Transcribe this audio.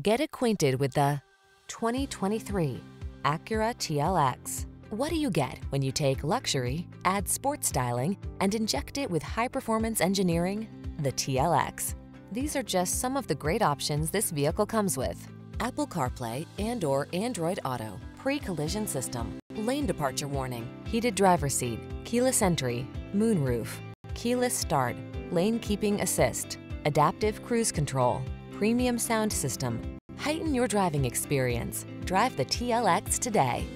Get acquainted with the 2023 Acura TLX. What do you get when you take luxury, add sport styling, and inject it with high-performance engineering? The TLX. These are just some of the great options this vehicle comes with. Apple CarPlay and or Android Auto, pre-collision system, lane departure warning, heated driver seat, keyless entry, moonroof, keyless start, lane keeping assist, adaptive cruise control, premium sound system. Heighten your driving experience. Drive the TLX today.